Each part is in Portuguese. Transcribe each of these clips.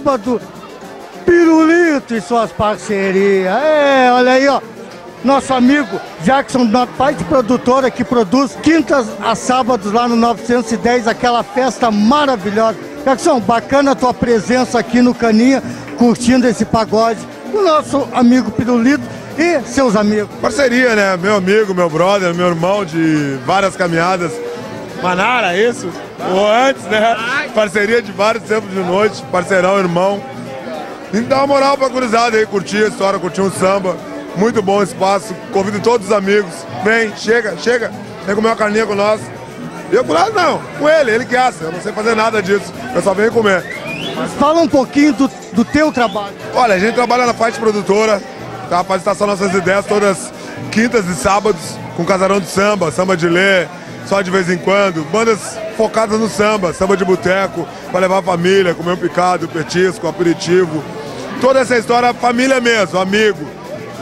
sábado, pirulito e suas parcerias. É, olha aí, ó. Nosso amigo Jackson, da parte produtora que produz quintas a sábados lá no 910, aquela festa maravilhosa. Jackson, bacana a tua presença aqui no Caninha, curtindo esse pagode. O nosso amigo Pirulito e seus amigos. Parceria, né? Meu amigo, meu brother, meu irmão de várias caminhadas. Manara, isso? Ou antes, né? Parceria de vários tempos de noite, parceirão, irmão. E dá uma moral pra gurizada aí, curtir a história, curtir um samba. Muito bom espaço. Convido todos os amigos. Vem, chega, chega. Vem comer uma carninha com nós. Eu com nós não, com ele, ele que assa. Eu não sei fazer nada disso. Eu só venho comer. Mas fala um pouquinho do, do teu trabalho. Olha, a gente trabalha na parte produtora, tá? Estar só nossas ideias todas quintas e sábados, com casarão de samba, samba de lê, só de vez em quando. Bandas focadas no samba, samba de boteco, para levar a família, comer um picado, petisco, aperitivo. Toda essa história, família mesmo, amigo.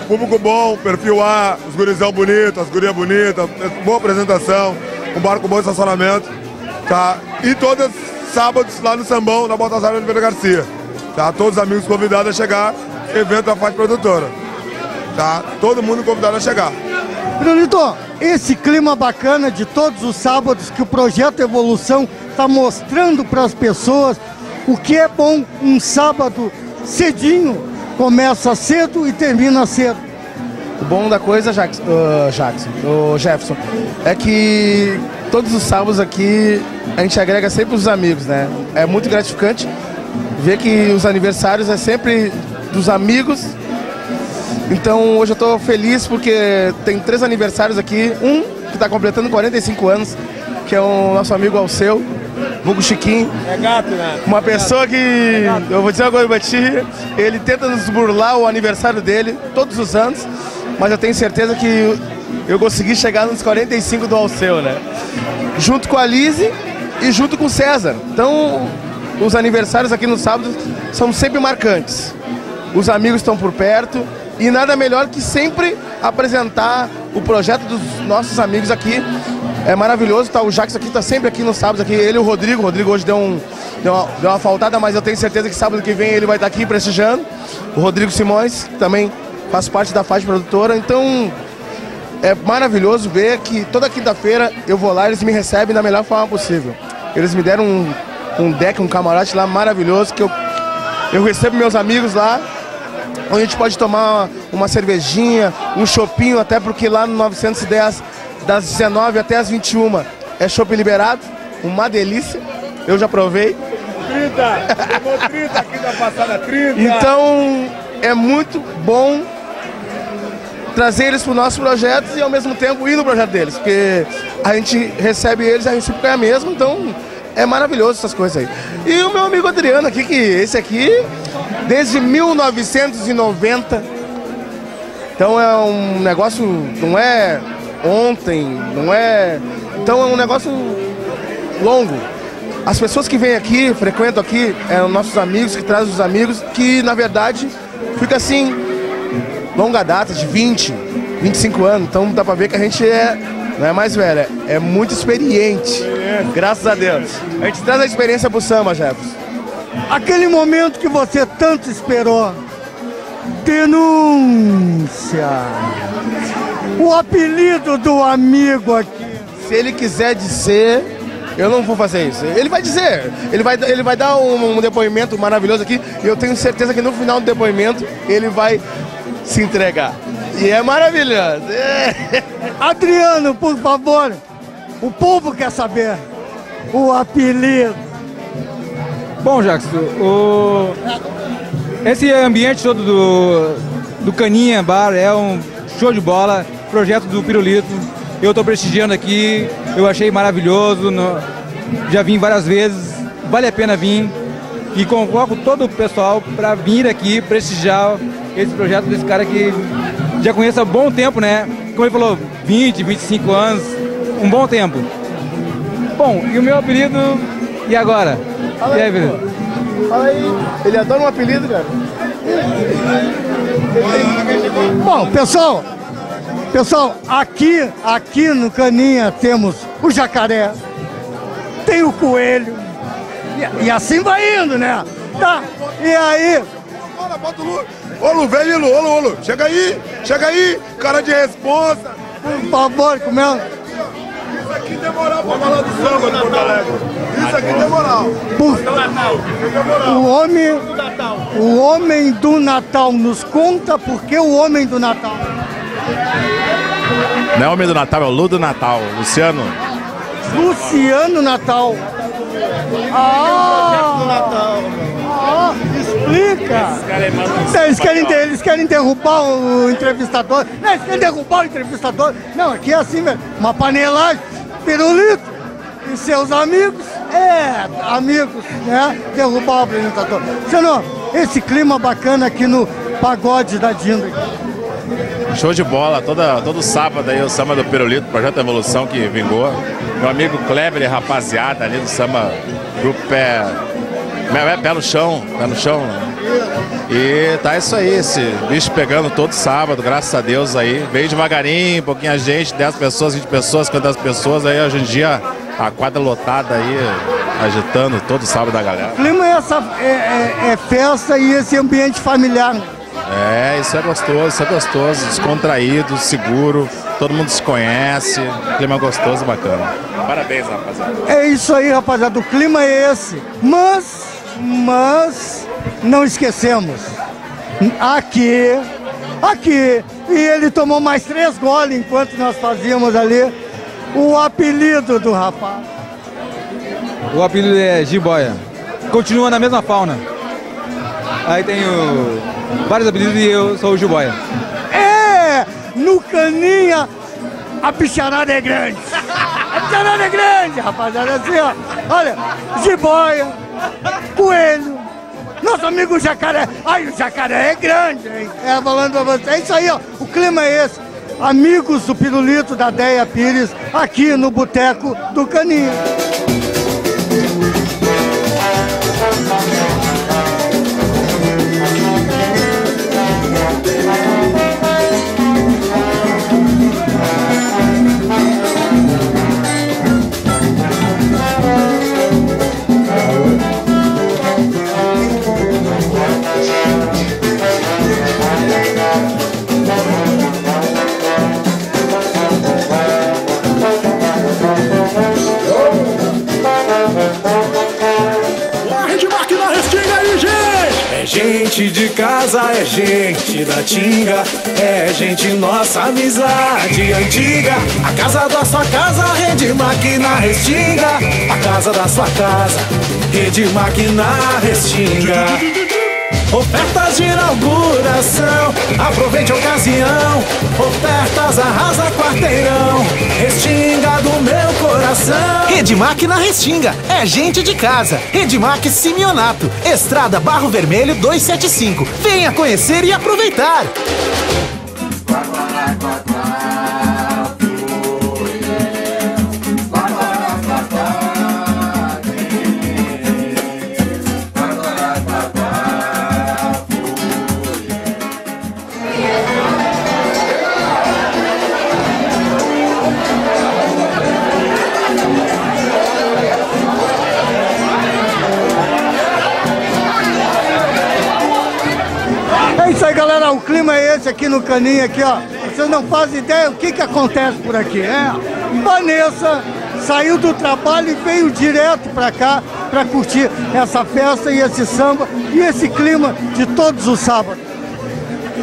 Público bom, perfil A, os gurizão bonito, as gurias bonitas, boa apresentação, um bar com bom estacionamento, tá? E todos sábados lá no Sambão, na de Oliveira Garcia. Tá? Todos os amigos convidados a chegar, evento da parte produtora. Tá? Todo mundo convidado a chegar. Brunito, esse clima bacana de todos os sábados que o Projeto Evolução está mostrando para as pessoas o que é bom um sábado cedinho, começa cedo e termina cedo. O bom da coisa, Jackson, uh, Jackson uh, Jefferson, é que todos os sábados aqui a gente agrega sempre os amigos, né? É muito gratificante ver que os aniversários é sempre dos amigos. Então hoje eu estou feliz porque tem três aniversários aqui. Um que está completando 45 anos, que é o nosso amigo Alceu, vulgo Chiquinho. É gato, né? Uma pessoa que, eu vou dizer uma coisa pra ti, ele tenta nos burlar o aniversário dele todos os anos, mas eu tenho certeza que eu consegui chegar nos 45 do Alceu, né? Junto com a Lise e junto com o César. Então, os aniversários aqui no sábado são sempre marcantes. Os amigos estão por perto e nada melhor que sempre apresentar o projeto dos nossos amigos aqui. É maravilhoso, tá? O Jackson aqui tá sempre aqui nos sábados aqui. Ele e o Rodrigo. O Rodrigo hoje deu, um, deu, uma, deu uma faltada, mas eu tenho certeza que sábado que vem ele vai estar aqui prestigiando. O Rodrigo Simões, também faz parte da faixa produtora. Então, é maravilhoso ver que toda quinta-feira eu vou lá e eles me recebem da melhor forma possível. Eles me deram um, um deck, um camarote lá maravilhoso que eu, eu recebo meus amigos lá, onde a gente pode tomar uma, cervejinha, um chopinho, até porque lá no 910, das 19 até as 21, é chopp liberado, uma delícia, eu já provei. 30, tomou 30 aqui da passada, 30. Então é muito bom trazer eles para o nosso projeto e ao mesmo tempo ir no projeto deles, porque a gente recebe eles, a gente ganha mesmo, então é maravilhoso essas coisas aí. E o meu amigo Adriano aqui, que esse aqui, desde 1990, então é um negócio, não é ontem, não é. Então é um negócio longo. As pessoas que vêm aqui, frequentam aqui, é nossos amigos, que trazem os amigos, que na verdade fica assim, longa data, de 20, 25 anos. Então dá pra ver que a gente é, não é mais velho, é, é muito experiente. Graças a Deus. A gente traz a experiência pro samba, Jefferson. Aquele momento que você tanto esperou. Denúncia. O apelido do amigo aqui. Se ele quiser dizer, eu não vou fazer isso. Ele vai dizer, ele vai, ele vai dar um, um depoimento maravilhoso aqui e eu tenho certeza que no final do depoimento ele vai se entregar. E é maravilhoso. É. Adriano, por favor. O povo quer saber. O apelido. Bom, Jackson, o... esse ambiente todo do, do Caninha Bar é um show de bola, projeto do Pirulito. Eu estou prestigiando aqui, eu achei maravilhoso, no... já vim várias vezes, vale a pena vir. E convoco todo o pessoal para vir aqui prestigiar esse projeto desse cara que já conheço há bom tempo, né? Como ele falou, 20, 25 anos, um bom tempo. Bom, e o meu apelido, e agora? Fala e aí, aí, pô. Fala aí. Ele adora um apelido, cara. Bom, pessoal, pessoal, aqui, aqui no Caninha temos o jacaré, tem o coelho. E, e assim vai indo, né? Tá, e aí? Bora, bota o Lu. Ô Lu, vem aí, Lu, ô Lu. Chega aí, chega aí, cara de responsa. Por favor? Isso aqui tem moral pra falar do samba de Porto Alegre. Isso aqui tem moral. Por... O homem, o homem do Natal nos conta por que o homem do Natal. Não é o homem do Natal, é o Lu do Natal. Luciano. Luciano Natal. Ah, ah explica. Eles querem, eles querem derrubar o entrevistador. Não, eles querem derrubar o entrevistador. Não, aqui é assim mesmo. Uma panelagem, pirulito e seus amigos. É, amigos, né? Derrubar o apresentador. Senhor, esse clima bacana aqui no pagode da Dinda. Show de bola, toda, todo sábado aí o samba do Pirulito, Projeto Evolução que vingou. Meu amigo Kleber rapaziada ali do samba Grupo Pé, Pé, Pé no Chão, Pé no Chão. E tá isso aí, esse bicho pegando todo sábado, graças a Deus aí. Veio devagarinho, pouquinha gente, 10 pessoas, 20 pessoas, 50 pessoas, aí hoje em dia a quadra lotada aí, agitando todo sábado a galera. O clima é, essa, é, é- é festa e esse ambiente familiar. né? É, isso é gostoso, isso é gostoso, descontraído, seguro, todo mundo se conhece, clima gostoso, bacana. Parabéns, rapaziada. É isso aí, rapaziada. O clima é esse. Mas, mas, não esquecemos. Aqui, aqui. E ele tomou mais três goles enquanto nós fazíamos ali. O apelido do rapaz. O apelido é Jiboia. Continua na mesma fauna. Aí tenho vários apelidos e eu sou o Jiboia. É, no caninha, a bicharada é grande. A bicharada é grande, rapaziada. Assim, ó. Olha, jiboia, coelho, nosso amigo jacaré. Ai, o jacaré é grande, hein? É, falando pra você. É isso aí, ó. O clima é esse. Amigos do Pirulito da Deia Pires, aqui no Boteco do Caninha. Gente! De casa, é gente da Tinga, é gente nossa amizade antiga. A casa da sua casa, Rede Máquina Restinga. A casa da sua casa, Rede Máquina Restinga. Ofertas de inauguração, aproveite a ocasião. Ofertas arrasa quarteirão, coração. Rede Máquina Restinga, é gente de casa. Redmac Simeonato, Estrada Barro Vermelho 275. Venha conhecer e aproveitar. Aqui no Caninha, aqui, ó. Vocês não fazem ideia o que, que acontece por aqui. É, Vanessa saiu do trabalho e veio direto pra cá pra curtir essa festa e esse samba e esse clima de todos os sábados.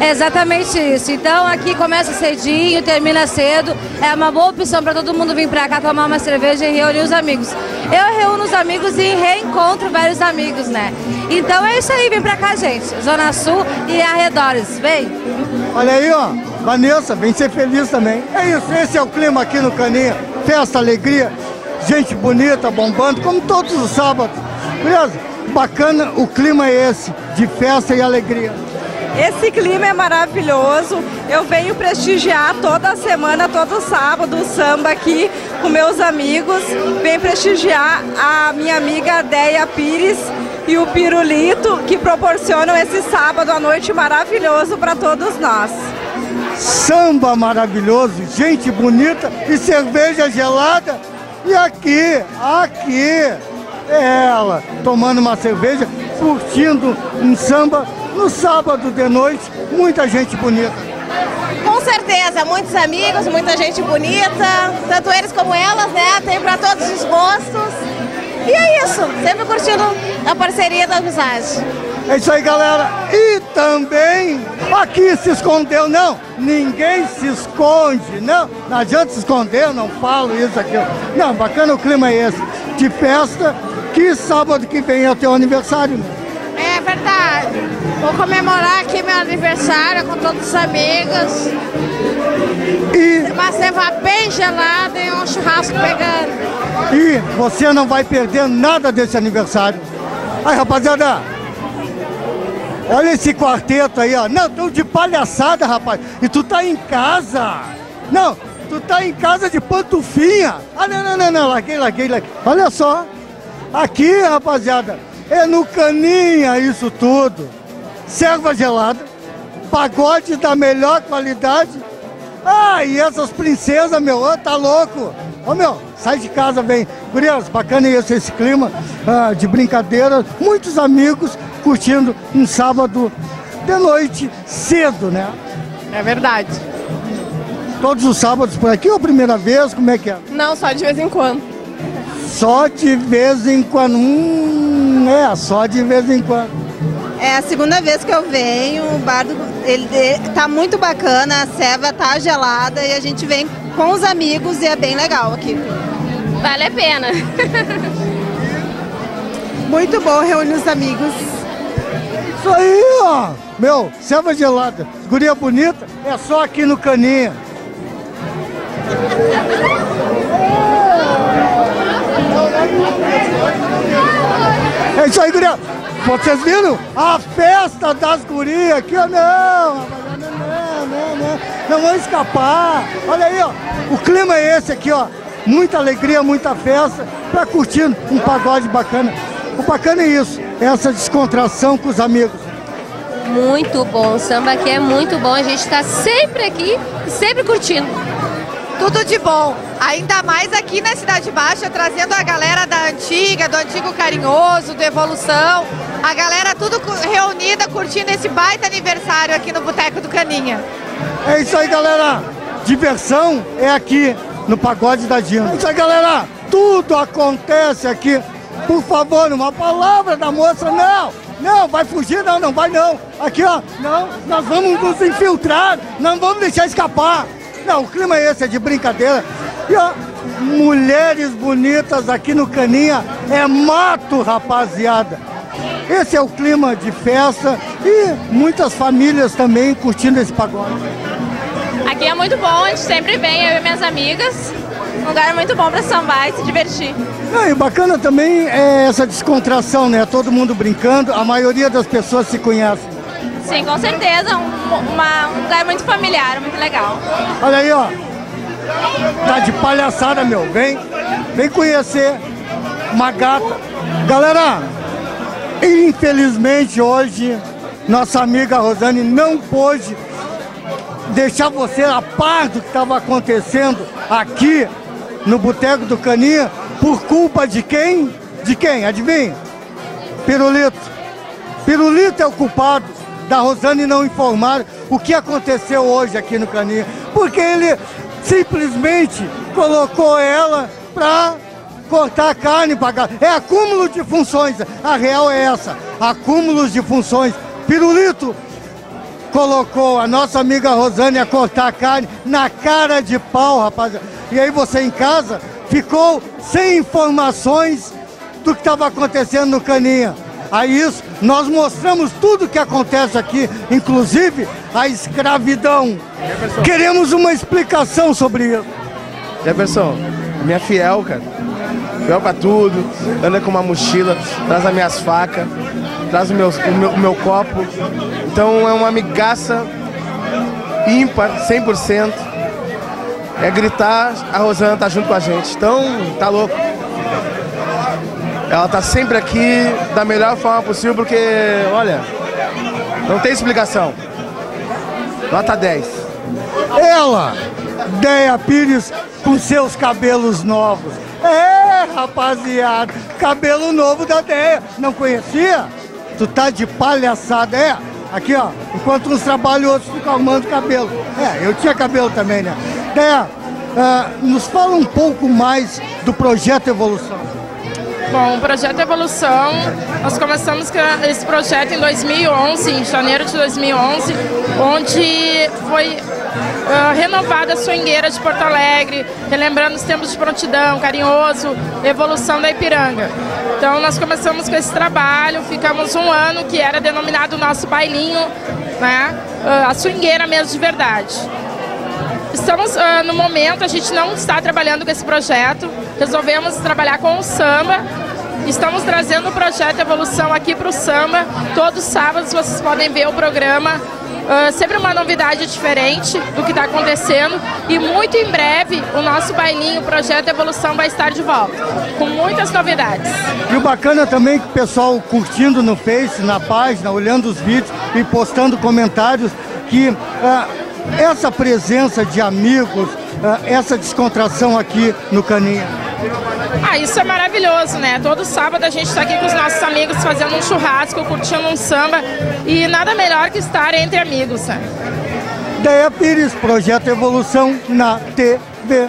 É exatamente isso. Então aqui começa cedinho, termina cedo. É uma boa opção para todo mundo vir para cá tomar uma cerveja e reunir os amigos. Eu reúno os amigos e reencontro velhos amigos, né? Então é isso aí, vem pra cá, gente. Zona Sul e arredores. Vem! Olha aí, ó. Vanessa, vem ser feliz também. É isso, esse é o clima aqui no Caninha. Festa, alegria, gente bonita, bombando, como todos os sábados. Beleza? Bacana, o clima é esse, de festa e alegria. Esse clima é maravilhoso. Eu venho prestigiar toda semana, todo sábado, o samba aqui com meus amigos. Venho prestigiar a minha amiga Deia Pires e o Pirulito, que proporcionam esse sábado à noite maravilhoso para todos nós. Samba maravilhoso, gente bonita e cerveja gelada E aqui, aqui, ela, tomando uma cerveja, curtindo um samba no sábado de noite, muita gente bonita. Com certeza, muitos amigos, muita gente bonita, tanto eles como elas, né? Tem para todos os gostos. E é isso, sempre curtindo a parceria da amizade. É isso aí, galera. E também aqui se escondeu, não. Ninguém se esconde, não. Não adianta se esconder, eu não falo isso aqui. Não, bacana o clima é esse. De festa, que sábado que vem é o teu aniversário. É verdade. Vou comemorar aqui meu aniversário com todos os amigos. E Uma ceva bem gelada e um churrasco pegando. E você não vai perder nada desse aniversário. Aí, rapaziada, olha esse quarteto aí, ó. Não, tão de palhaçada, rapaz. E tu tá em casa. Não, tu tá em casa de pantufinha. Ah, não, não, não, não. Larguei, larguei, larguei. Olha só. Aqui, rapaziada, é no caninha isso tudo. Serva gelada, pagode da melhor qualidade. Ah, e essas princesas, meu, tá louco. Ô, meu, sai de casa, vem. Gurias, bacana esse, esse clima ah, de brincadeira. Muitos amigos curtindo um sábado de noite, cedo, né? É verdade. Todos os sábados por aqui ou primeira vez? Como é que é? Não, só de vez em quando. Só de vez em quando. Hum, é, só de vez em quando. É a segunda vez que eu venho, o bar do, ele, ele tá muito bacana, a ceva tá gelada e a gente vem com os amigos e é bem legal aqui. Vale a pena. Muito bom reunir os amigos. Isso aí, ó. Meu, selva gelada. Guria bonita, é só aqui no Caninha. É isso aí, guria. Vocês viram? A festa das gurias aqui, ó. Não, não, não, não. Não vão escapar. Olha aí, ó. O clima é esse aqui, ó. Muita alegria, muita festa. Pra curtindo um pagode bacana. O bacana é isso, essa descontração com os amigos. Muito bom, o samba aqui é muito bom, a gente está sempre aqui, sempre curtindo. Tudo de bom. Ainda mais aqui na Cidade Baixa, trazendo a galera da antiga, do antigo carinhoso, do Evolução. A galera tudo reunida, curtindo esse baita aniversário aqui no Boteco do Caninha. É isso aí, galera. Diversão é aqui no Pagode da Dina. É isso aí, galera. Tudo acontece aqui. Por favor, uma palavra da moça, não. Não, vai fugir, não, não vai não. Aqui, ó, não, nós vamos nos infiltrar, não vamos deixar escapar. Não, o clima é esse, é de brincadeira. E ó, mulheres bonitas aqui no Caninha é mato, rapaziada. Esse é o clima de festa e muitas famílias também curtindo esse pagode. Aqui é muito bom, a gente sempre vem, eu e minhas amigas. Um lugar muito bom para sambar e se divertir. Não, e bacana também é essa descontração, né? Todo mundo brincando, a maioria das pessoas se conhece. Sim, com certeza, um, uma- um lugar muito familiar, muito legal. Olha aí, ó. Tá de palhaçada, meu. Vem, vem conhecer uma gata. Galera, infelizmente hoje nossa amiga Rosane não pôde deixar você a par do que estava acontecendo aqui no Boteco do Caninha por culpa de quem? De quem? Adivinha? Pirulito. Pirulito é o culpado da Rosane não informar o que aconteceu hoje aqui no Caninha. Porque ele simplesmente colocou ela pra cortar a carne pagar. É acúmulo de funções. A real é essa. Acúmulos de funções. Pirulito colocou a nossa amiga Rosane a cortar a carne na cara de pau, rapaz. E aí você em casa ficou sem informações do que estava acontecendo no Caninha. Aí isso, nós mostramos tudo que acontece aqui, inclusive a escravidão. Queremos uma explicação sobre isso. Jefferson, minha fiel, cara. Fiel pra tudo, anda com uma mochila, traz as minhas facas, traz o meu, o meu, o meu copo. Então é uma amigaça ímpar, 100%. É gritar, a Rosana tá junto com a gente. Então, tá louco. Ela tá sempre aqui da melhor forma possível, porque, olha, não tem explicação. Nota 10. Ela, Deia Pires, com seus cabelos novos. É, rapaziada, cabelo novo da Deia. Não conhecia? Tu tá de palhaçada, é? Aqui, ó, enquanto uns trabalham, outros ficam arrumando cabelo. É, eu tinha cabelo também, né? Deia, ah, nos fala um pouco mais do Projeto Evolução. Bom, o Projeto Evolução, nós começamos com esse projeto em 2011, em janeiro de 2011, onde foi uh, renovada a swingueira de Porto Alegre, relembrando os tempos de prontidão, carinhoso, evolução da Ipiranga. Então nós começamos com esse trabalho, ficamos um ano que era denominado nosso bailinho, né? Uh, a swingueira mesmo de verdade. Estamos uh, no momento, a gente não está trabalhando com esse projeto, resolvemos trabalhar com o samba. Estamos trazendo o projeto Evolução aqui para o samba. Todos os sábados vocês podem ver o programa. Uh, sempre uma novidade diferente do que está acontecendo. E muito em breve o nosso bailinho, o projeto Evolução, vai estar de volta, com muitas novidades. E o bacana também que o pessoal curtindo no Face, na página, olhando os vídeos e postando comentários, que uh, essa presença de amigos, uh, essa descontração aqui no Caninha. Ah, isso é maravilhoso, né? Todo sábado a gente está aqui com os nossos amigos fazendo um churrasco, curtindo um samba e nada melhor que estar entre amigos, né? Deia Pires, Projeto Evolução na TV.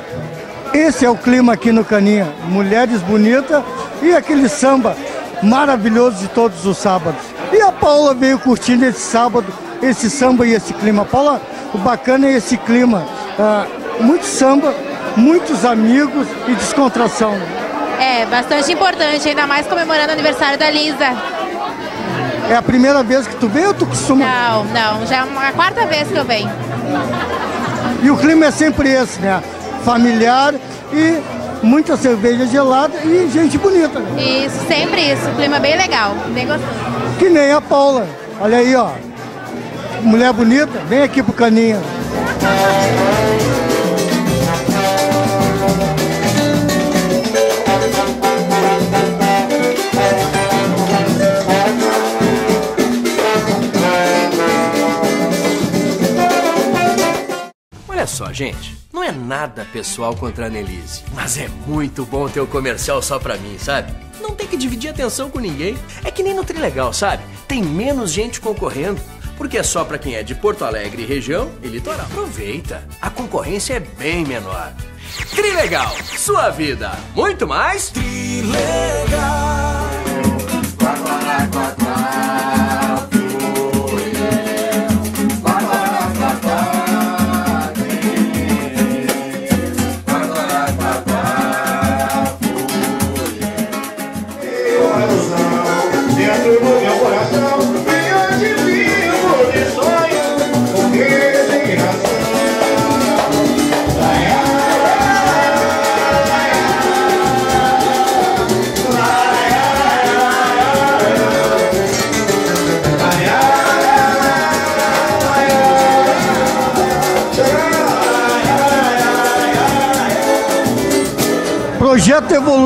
Esse é o clima aqui no Caninha. Mulheres bonitas e aquele samba maravilhoso de todos os sábados. E a Paula veio curtindo esse sábado, esse samba e esse clima. Paula, o bacana é esse clima. Ah, muito samba, muitos amigos e descontração. É, bastante importante, ainda mais comemorando o aniversário da Lisa. É a primeira vez que tu vem ou tu costuma? Não, não, já é a quarta vez que eu venho. E o clima é sempre esse, né? Familiar e muita cerveja gelada e gente bonita. Né? Isso, sempre isso. Clima bem legal, bem gostoso. Que nem a Paula. Olha aí, ó. Mulher bonita, vem aqui pro Caninha. Gente, não é nada pessoal contra a Nelise, mas é muito bom ter o comercial só pra mim, sabe? Não tem que dividir atenção com ninguém. É que nem no Trilegal, sabe? Tem menos gente concorrendo. Porque é só pra quem é de Porto Alegre região e litoral. Aproveita, a concorrência é bem menor. Trilegal, sua vida, muito mais. Trilegal. Dentro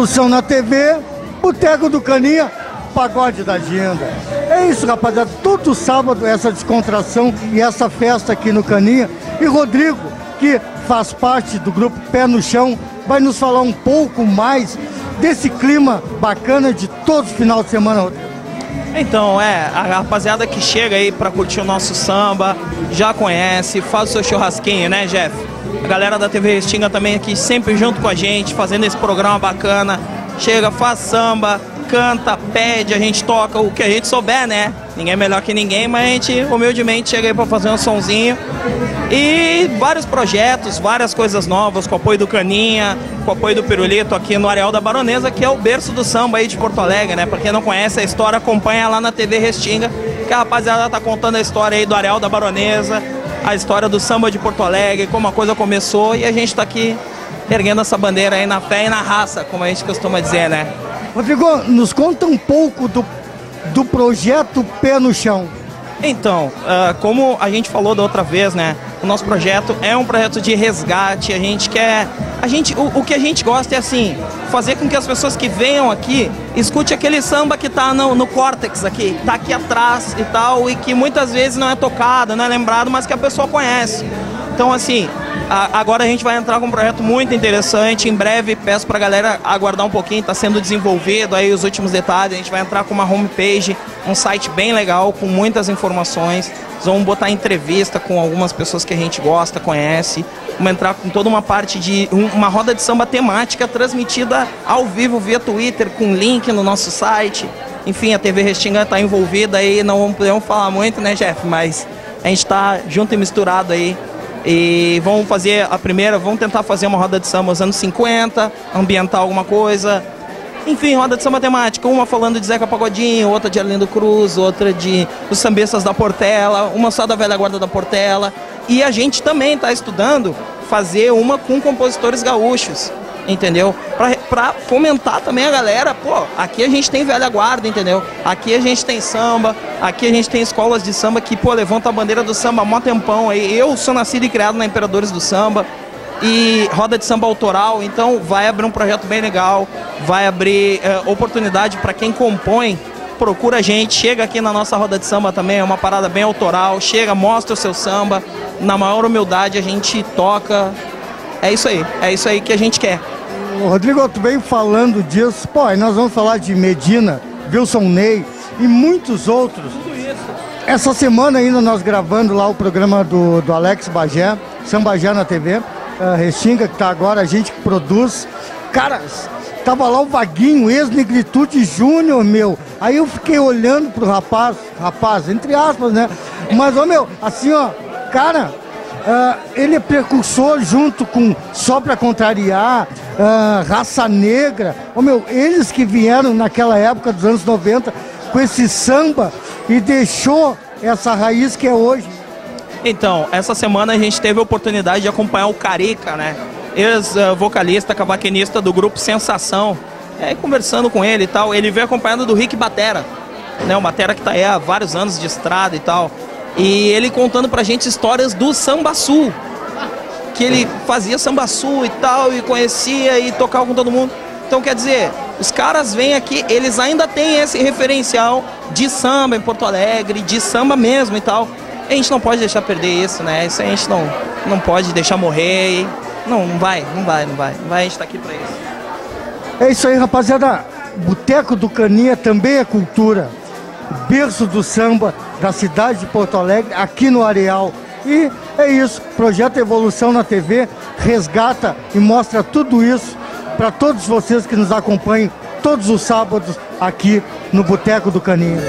Projeto Evolução na TV, Boteco do Caninha, Pagode da Agenda. É isso, rapaziada. Todo sábado essa descontração e essa festa aqui no Caninha. E Rodrigo, que faz parte do grupo Pé no Chão, vai nos falar um pouco mais desse clima bacana de todo final de semana, Rodrigo. Então, é, a rapaziada que chega aí pra curtir o nosso samba, já conhece, faz o seu churrasquinho, né, Jeff? A galera da TV Restinga também aqui sempre junto com a gente, fazendo esse programa bacana. Chega, faz samba, canta, pede, a gente toca o que a gente souber, né? Ninguém é melhor que ninguém, mas a gente humildemente chega aí pra fazer um sonzinho. E vários projetos, várias coisas novas, com apoio do Caninha, com apoio do Pirulito aqui no Areal da Baronesa, que é o berço do samba aí de Porto Alegre, né? Pra quem não conhece a história, acompanha lá na TV Restinga, que a rapaziada tá contando a história aí do Areal da Baronesa, a história do samba de Porto Alegre, como a coisa começou, e a gente tá aqui erguendo essa bandeira aí na fé e na raça, como a gente costuma dizer, né? Rodrigo, nos conta um pouco do, do projeto Pé no Chão. Então, ah, como a gente falou da outra vez, né? O nosso projeto é um projeto de resgate. A gente quer, a gente, o, o que a gente gosta é assim, fazer com que as pessoas que venham aqui escute aquele samba que tá no, no córtex aqui, tá aqui atrás e tal, e que muitas vezes não é tocado, não é lembrado, mas que a pessoa conhece. Então, assim, a- agora a gente vai entrar com um projeto muito interessante. Em breve, peço pra galera aguardar um pouquinho, tá sendo desenvolvido aí os últimos detalhes. A gente vai entrar com uma homepage, um site bem legal, com muitas informações. Vamos botar entrevista com algumas pessoas que a gente gosta, conhece. Vamos entrar com toda uma parte de um- uma roda de samba temática transmitida ao vivo via Twitter, com link no nosso site. Enfim, a TV Restinga está envolvida aí, não podemos falar muito, né, Jeff? Mas a gente está junto e misturado aí. E vamos fazer a primeira, vamos tentar fazer uma roda de samba nos anos 50, ambientar alguma coisa. Enfim, roda de samba temática, uma falando de Zeca Pagodinho, outra de Arlindo Cruz, outra de os sambistas da Portela, uma só da velha guarda da Portela. E a gente também está estudando fazer uma com compositores gaúchos, entendeu? Pra, pra fomentar também a galera, pô, aqui a gente tem velha guarda, entendeu? Aqui a gente tem samba, aqui a gente tem escolas de samba que, pô, levantam a bandeira do samba há mó tempão aí. Eu sou nascido e criado na Imperadores do Samba e roda de samba autoral, então vai abrir um projeto bem legal, vai abrir eh, oportunidade para quem compõe. Procura a gente, chega aqui na nossa roda de samba também, é uma parada bem autoral. Chega, mostra o seu samba, na maior humildade a gente toca. É isso aí, é isso aí que a gente quer. Ô, Rodrigo, tu vem falando disso. Pô, aí nós vamos falar de Medina, Wilson Ney e muitos outros. Essa semana ainda nós gravando lá o programa do, do Alex Bagé, Sambagé na TV, a Restinga, que tá agora, a gente que produz. Cara, tava lá o Vaguinho, ex-Negritude Júnior, meu. Aí eu fiquei olhando pro rapaz, rapaz, entre aspas, né? Mas, ó, meu, assim, ó, cara, ah, ele é precursor junto com Só Pra Contrariar, ah, Raça Negra. Ô, meu, eles que vieram naquela época dos anos 90 com esse samba e deixou essa raiz que é hoje. Então, essa semana a gente teve a oportunidade de acompanhar o Carica, né? Ex-vocalista, cavaquinista do grupo Sensação. Aí, conversando com ele e tal, ele veio acompanhado do Rick Batera, né? O Batera que tá aí há vários anos de estrada e tal. E ele contando pra gente histórias do Samba Sul. Que ele fazia Samba Sul e tal, e conhecia e tocava com todo mundo. Então, quer dizer, os caras vêm aqui, eles ainda têm esse referencial de samba em Porto Alegre, de samba mesmo e tal. A gente não pode deixar perder isso, né? Isso a gente não, não pode deixar morrer. Não, não vai, não vai, não vai. Não vai, a gente tá aqui pra isso. É isso aí, rapaziada. Boteco do Caninha também é cultura. Berço do samba da cidade de Porto Alegre, aqui no Areal. E é isso, Projeto Evolução na TV resgata e mostra tudo isso para todos vocês que nos acompanham todos os sábados aqui no Boteco do Caninha.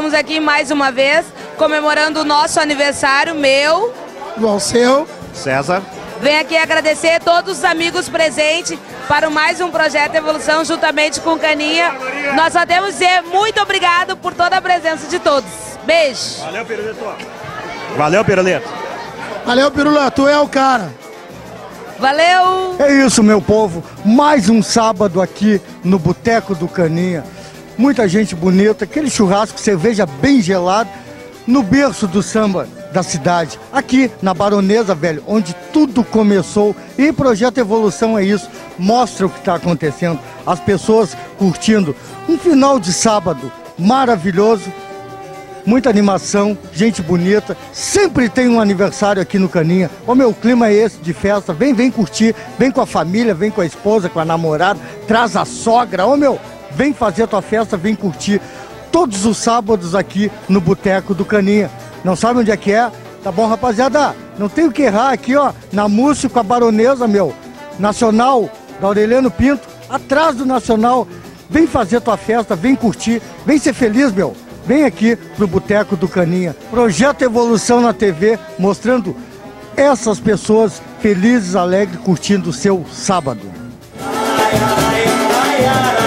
Estamos aqui mais uma vez comemorando o nosso aniversário, meu. Igual seu. César. Venho aqui agradecer todos os amigos presentes para o mais um projeto Evolução juntamente com o Caninha. Nós só temos que dizer muito obrigado por toda a presença de todos. Beijo. Valeu, Pirulito. Valeu, Pirulito. Valeu, Pirula, tu é o cara. Valeu! É isso, meu povo. Mais um sábado aqui no Boteco do Caninha. Muita gente bonita, aquele churrasco, cerveja bem gelado, no berço do samba da cidade. Aqui na Baronesa, velho, onde tudo começou. E Projeto Evolução é isso. Mostra o que está acontecendo. As pessoas curtindo. Um final de sábado maravilhoso muita animação, gente bonita. Sempre tem um aniversário aqui no Caninha. O meu clima é esse de festa. Vem, vem curtir, vem com a família, vem com a esposa, com a namorada, traz a sogra. Ô meu, vem fazer a tua festa, vem curtir. Todos os sábados aqui no Boteco do Caninha. Não sabe onde é que é? Tá bom, rapaziada? Não tem o que errar aqui, ó, na Múcio com a Baronesa, meu. Nacional, da Aureliano Pinto, atrás do Nacional. Vem fazer tua festa, vem curtir, vem ser feliz, meu. Vem aqui pro Boteco do Caninha. Projeto Evolução na TV, mostrando essas pessoas felizes, alegres, curtindo o seu sábado. Ai, ai, ai,